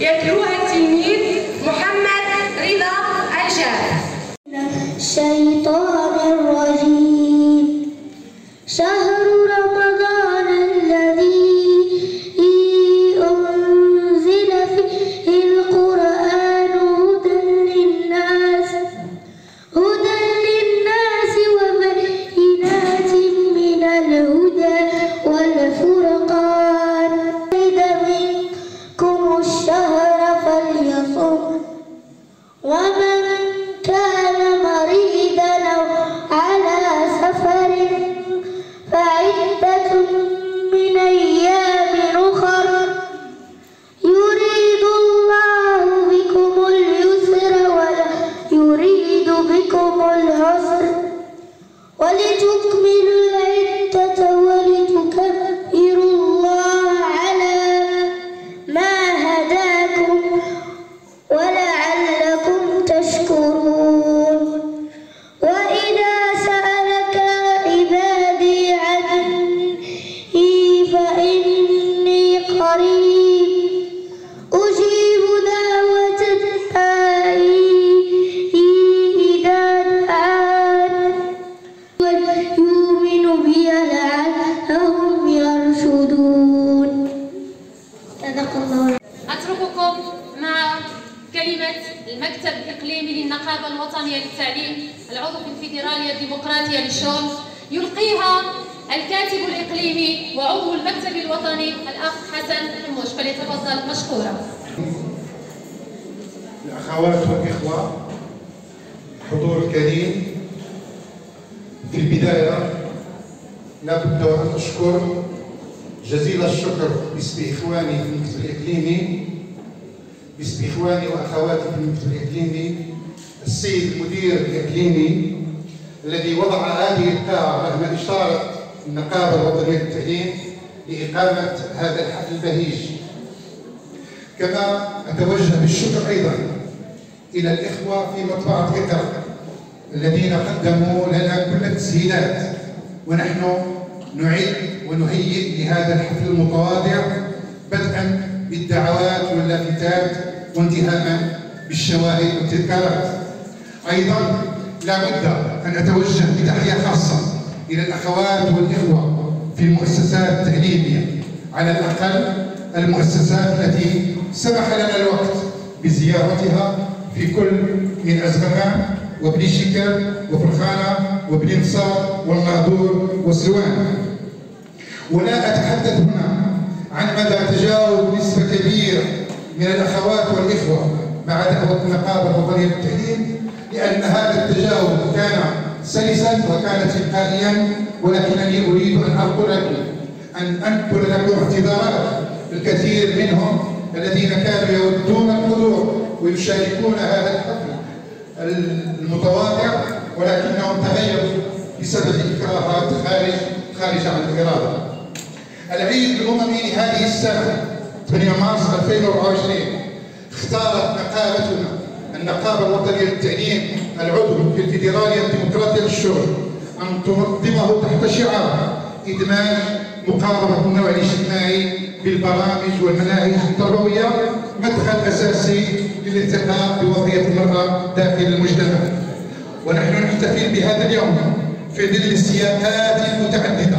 يتلوها التلميذ محمد رضا الجاد. الشيطان فإني الكريم. في البداية لابد أن أشكر جزيل الشكر باسم إخواني في المكتب الإقليمي باسم إخواني وأخواتي في المكتب الإقليمي السيد المدير الإقليمي الذي وضع هذه القاعة رغم إشارة النقابة الوطنية للتعليم لإقامة هذا الحفل البهيج. كما أتوجه بالشكر أيضا إلى الإخوة في مطبعة إقرأ. الذين قدموا لنا كل التسهيلات. ونحن نعد ونهيئ لهذا الحفل المتواضع بدءا بالدعوات واللافتات وانتهاء بالشواهد والتذكارات. أيضا لا بد أن أتوجه بتحية خاصة إلى الأخوات والإخوة في المؤسسات التعليمية على الأقل المؤسسات التي سمح لنا الوقت بزيارتها في كل من أزغمان وابن شكر وفرخانة وابن نصار والناظور وسلوان ولا أتحدث هنا عن مدى تجاوب نسبة كبيرة من الأخوات والإخوة مع دعوة النقابة الوطنية للتعليم لأن هذا التجاوب كان سلسا وكان تلقائيا ولكنني أريد أن أنقل لكم أن أنقل لكم اعتذارات الكثير منهم الذين كانوا يودون الحضور ويشاركون هذا الحفل. المتواضع ولكنهم تغيروا بسبب إكراهات خارج خارج عن الإرادة. العيد الأممي لهذه السنة 8 مارس 2024 اختارت نقابتنا النقابة الوطنية للتعليم العضو في الفيدرالية الديمقراطية للشغل أن تنظمه تحت شعار إدماج مقاربة النوع الاجتماعي بالبرامج والمناهج التربوية مدخل أساسي للالتقاء بوضعية المرأة داخل المجتمع. ونحن نحتفل بهذا اليوم في ظل السياقات المتعددة.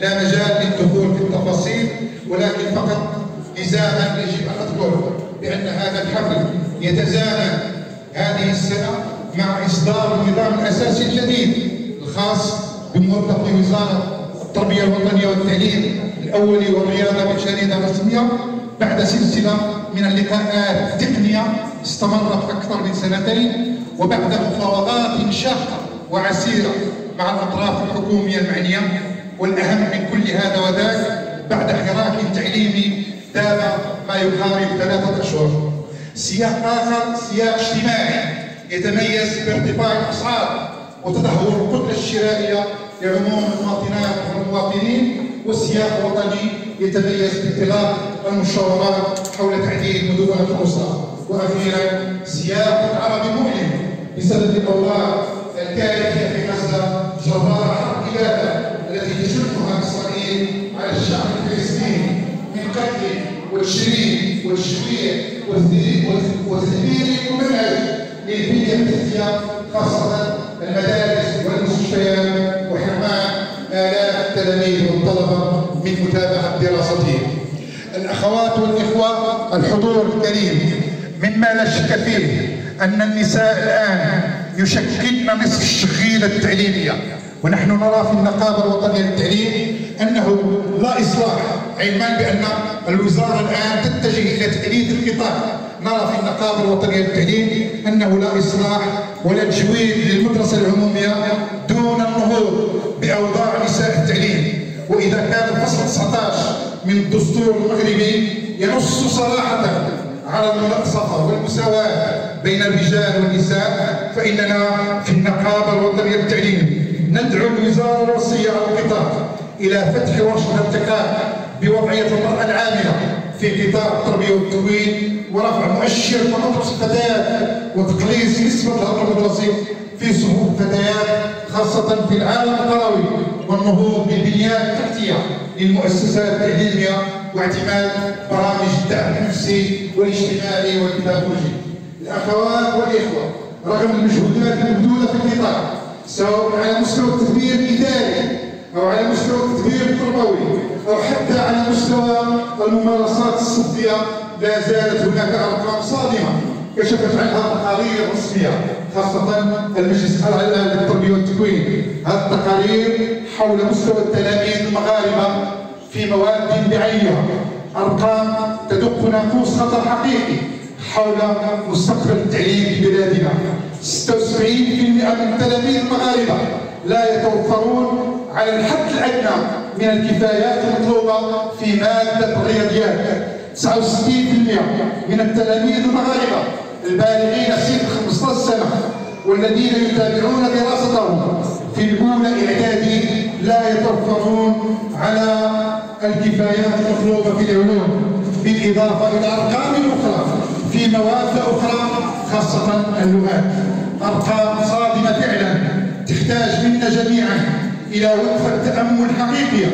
لا مجال للدخول في التفاصيل ولكن فقط لزاما يجب أن أذكر بأن هذا الحفل يتزامن هذه السنة مع إصدار النظام الأساسي الجديد الخاص بموظفي وزارة التربية الوطنية والتعليم الأولي والرياضة بشريدة رسمية بعد سلسلة من اللقاءات التقنية استمرت أكثر من سنتين وبعد مفاوضات شاقة وعسيرة مع الأطراف الحكومية المعنية والأهم من كل هذا وذاك بعد حراك تعليمي دام ما يقارب ثلاثة أشهر. سياق آخر سياق اجتماعي يتميز بارتفاع الأسعار وتدهور الكتلة الشرائية لعموم المواطنات والمواطنين والسياق وطني يتميز بانطلاق المشاورات حول تعديل مدونة الأسرة وأخيرا سياق عربي مؤلم بسبب الأوضاع الكارثية في غزة جراء حرب إبادة التي تشنها إسرائيل على الشعب الفلسطيني من قتل وتشريد والتشويع وتدبير المنهج للبنيه التحتيه خاصة المدارس الاخوات والاخوه الحضور الكريم. مما لا شك فيه أن النساء الآن يشكلن نصف الشغيلة التعليمية. ونحن نرى في النقابة الوطنية للتعليم أنه لا إصلاح علما بأن الوزارة الآن تتجه إلى تحديث القطاع. نرى في النقابة الوطنية للتعليم أنه لا إصلاح ولا تجويد للمدرسة العمومية دون النهوض بأوضاع نساء التعليم. وإذا كان الفصل 19 من الدستور المغربي ينص صراحة على المناصفه والمساواة بين الرجال والنساء فإننا في النقابة الوطنية للتعليم ندعو الوزارة الوصيه على القطاع إلى فتح ورش الارتقاء بوضعية المرأة العاملة في قطاع التربية والتكوين ورفع مؤشر تنظف الفتيات وتقليص نسبة الهرم المدرسي في صفوف الفتيات خاصة في العالم القروي والنهوض بالبنيات التحتية للمؤسسات التعليميه واعتماد برامج الدعم النفسي والاجتماعي والبيداغوجي. الأخوات والإخوة رغم المجهودات المبذولة في القطاع سواء على مستوى التدبير الإداري أو على مستوى التدبير التربوي أو حتى على مستوى الممارسات الصفيه لا زالت هناك أرقام صادمة كشفت عنها تقارير رسمية خاصة المجلس الأعلى للتربيه والتكوين هذه التقارير حول مستوى التلاميذ المغاربة في مواد بعينها أرقام تدق ناقوس خطر حقيقي حول مستقبل التعليم في بلادنا 76% من التلاميذ المغاربة لا يتوفرون على الحد الأدنى من الكفايات المطلوبة في مادة الرياضيات. 69% من التلاميذ المغاربة البالغين سن 15 سنة والذين يتابعون دراستهم في الاولى اعدادي لا يتوفرون على الكفايات المطلوبة في العلوم بالإضافة إلى أرقام أخرى في مواد أخرى خاصة اللغات. أرقام صادمة فعلا تحتاج منا جميعا إلى وقفة تأمل حقيقية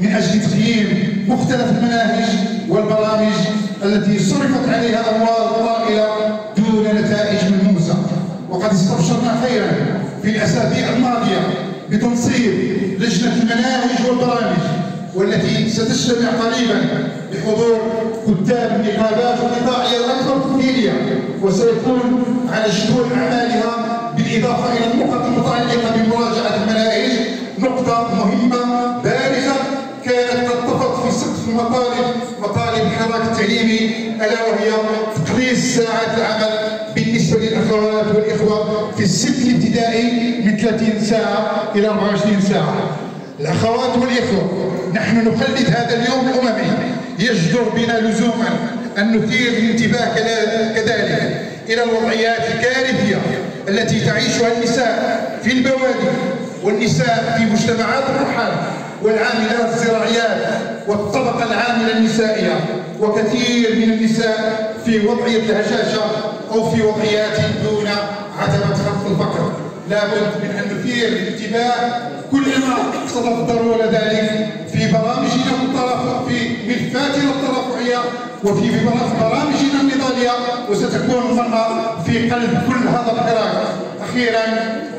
من أجل تغيير مختلف المناهج والبرامج التي صرفت عليها أموال طائلة في الأسابيع الماضية بتنصيب لجنة المناهج والبرامج والتي ستجتمع قريبا بحضور كتاب النقابات القطاعيه الاكثر تمثيليه وسيكون على جدول أعمالها بالإضافة إلى النقط المتعلقة بمراجعة المناهج نقطة مهمة بارزه كانت تتفق في سقف المطالب مطالب الحراك التعليمي ألا وهي تقليص ساعات العمل بالنسبة للاخوات والإخوة في السلك الابتدائي من 30 ساعة إلى 24 ساعة. الأخوات والإخوة نحن نخلد هذا اليوم الأممي يجدر بنا لزوما أن نثير الانتباه كذلك إلى الوضعيات الكارثية التي تعيشها النساء في البوادي والنساء في مجتمعات الرحال والعاملات الزراعيات والطبقة العاملة النسائية وكثير من النساء في وضعية الهشاشة أو في وضعيات دون عتبة خفض الفقر. لابد من أن نثير الانتباه كلما اقتضت الضروره ذلك في برامجنا الترفع في ملفاتنا الترفعيه وفي برامجنا النضالية وستكون المرأة في قلب كل هذا الحراك. أخيرا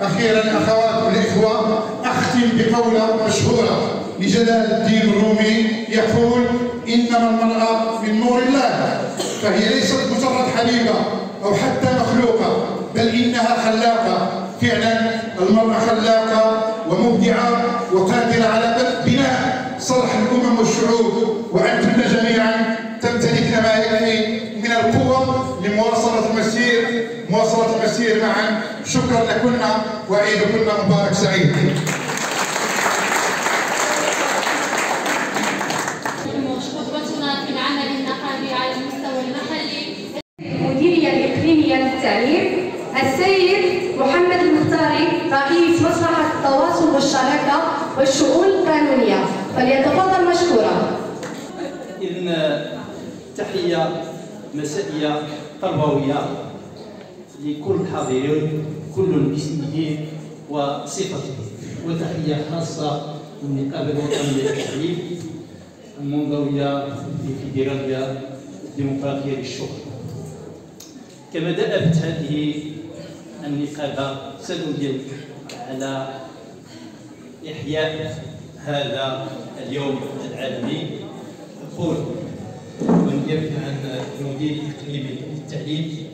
أخيرا أخوات والاخوه أختم بقوله مشهورة لجلال الدين الرومي يقول إنما المرأة من نور الله فهي ليست مجرد حبيبة أو حتى مخلوقة بل إنها خلاقة. فعلا المرأة خلاقة ومبدعة وقادرة على بناء صلح الأمم والشعوب. وأنتم جميعا تمتلكن ما يكفي من القوة لمواصلة المسير. مواصلة المسير معا. شكرا لكن وعيدكن مبارك سعيد. مسائية تربوية لكل الحاضرين كل باسمه وصفته وتحية خاصة للنقابة الوطنية للتعليم المنضوية الفيدرالية الديمقراطية للشغل. كما دأبت هذه النقابة سنويا على إحياء هذا اليوم العالمي. أقول ونيابة عن المدير الإقليمي للتعليم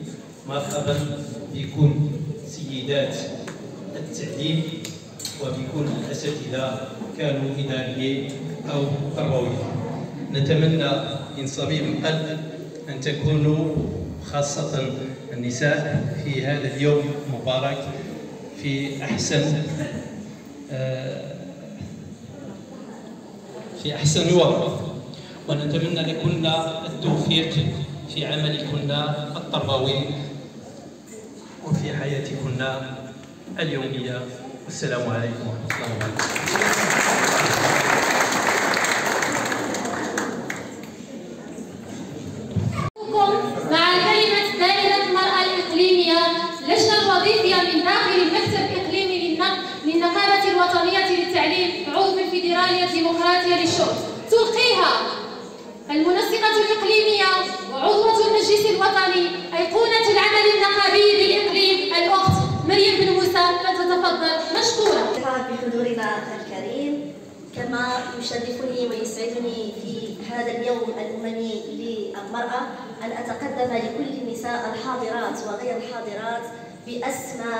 مرحبا بكل سيدات التعليم وبكل الأساتذة كانوا إداريين أو تربويين نتمنى من صميم القلب أن تكونوا خاصة النساء في هذا اليوم المبارك في أحسن آه، في أحسن وضع ونتمنى لكن التوفيق في عملكن التربوي وفي حياتكن اليومية. والسلام عليكم ورحمة الله وبركاته. الوطنية للتعليم عضو الفيدرالية الديمقراطية للشؤون تلقيها المنسقة الإقليمية وعضوة المجلس الوطني أيقونة العمل النقابي بالإقليم الأخت مريم بن موسى فتتفضل مشكورة. مرحبا بحضورنا الكريم كما يشرفني ويسعدني في هذا اليوم الأممي للمرأة أن أتقدم لكل النساء الحاضرات وغير الحاضرات بأسمى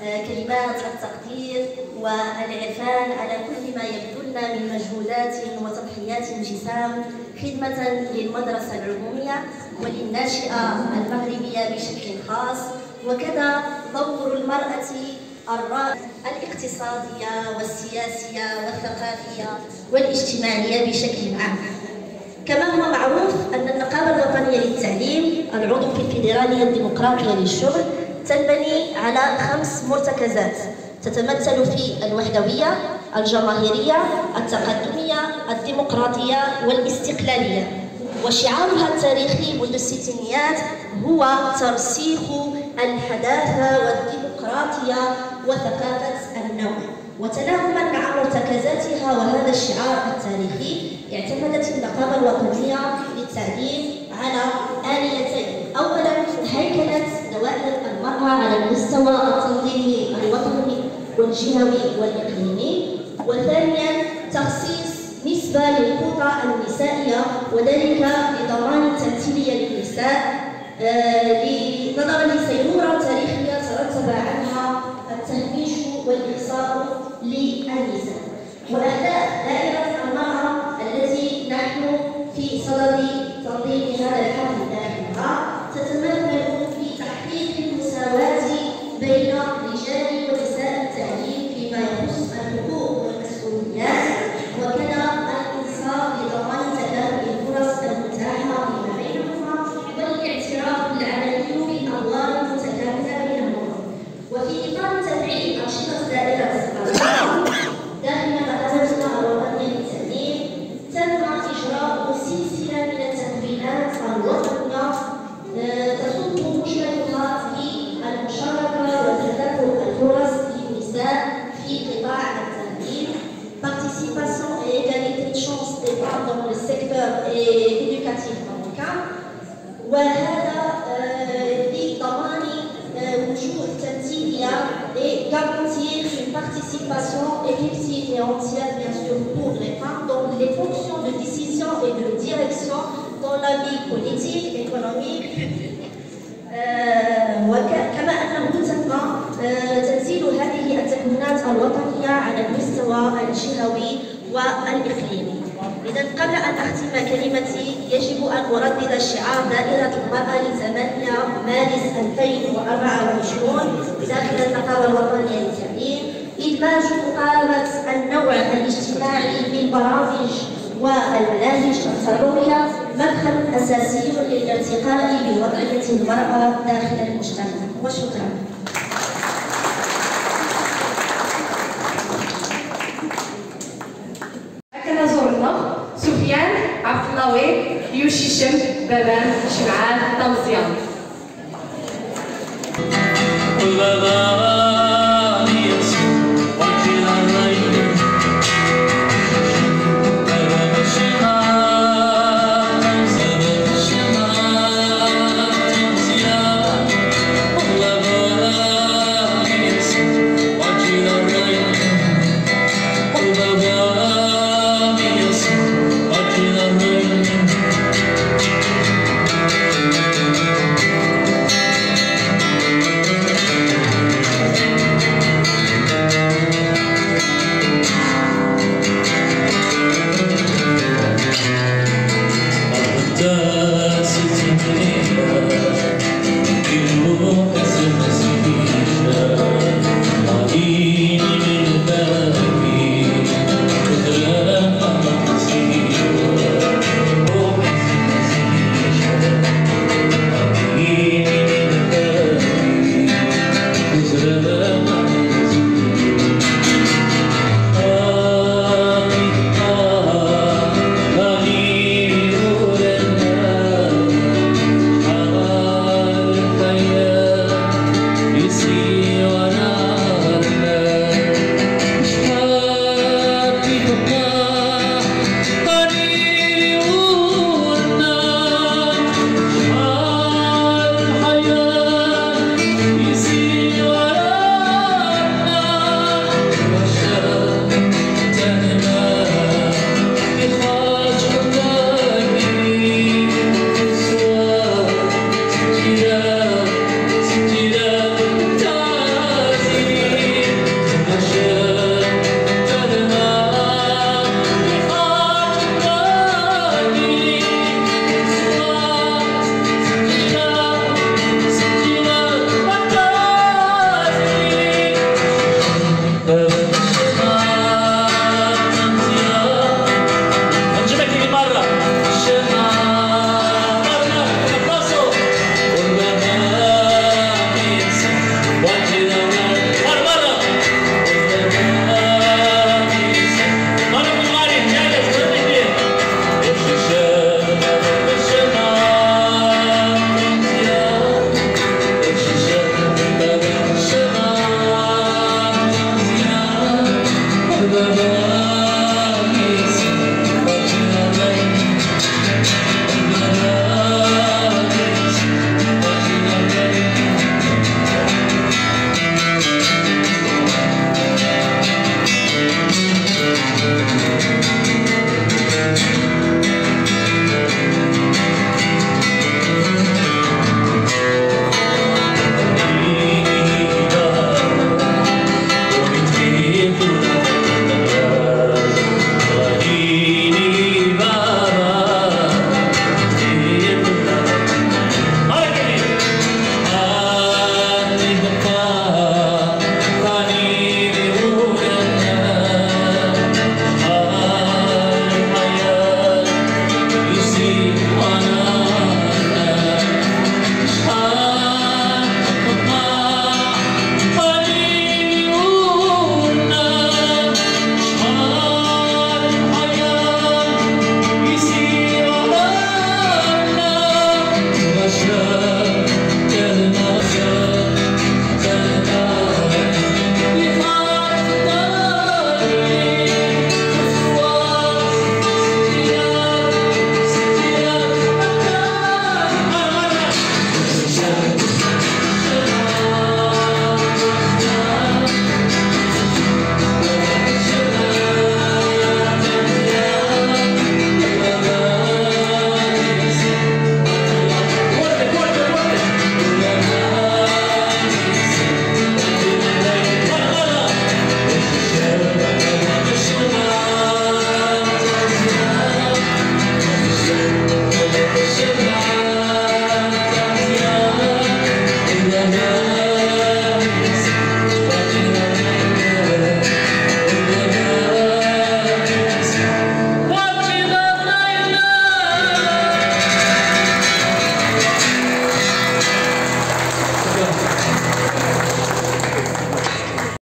كلمات التقدير والعرفان على كل ما يبذلن من مجهودات وتضحيات جسام خدمة للمدرسة العمومية وللناشئة المغربية بشكل خاص. وكذا دور المرأة الاقتصادية والسياسية والثقافية والاجتماعية بشكل عام. كما هو معروف أن النقابة الوطنية للتعليم العضو في الفيدرالية الديمقراطية للشغل تنبني على خمس مرتكزات تتمثل في الوحدوية الجماهيرية التقدمية الديمقراطية والاستقلالية. وشعارها التاريخي منذ الستينيات هو ترسيخ الحداثة والديمقراطية وثقافة النوع. وتناغما مع مرتكزاتها وهذا الشعار التاريخي اعتمدت النقابة الوطنية للتعليم على آليتين. أولا هيكلة دوائر المرأة على المستوى التنظيمي الوطني والجهوي والإقليمي. وثانيا تخصيص نسبة للقوطة النسائية وذلك لضمان التمثيلية للنساء آه، نظرا لسيرورة تاريخية ترتب عنها التهميش والإقصاء الوطنية على المستوى الجهوي والإقليمي. إذا قبل أن أختم كلمتي يجب أن أردد شعار دائرة المرأة لثمانية مارس 2024 داخل النقابه الوطنيه للتعليم إدماج مقاربه النوع الاجتماعي بالبرامج والمناهج التربوية مدخل أساسي للارتقاء بوضعية المرأة داخل المجتمع. وشكرا. عبد اللوي يوشيشم بابان شمعان طمزيان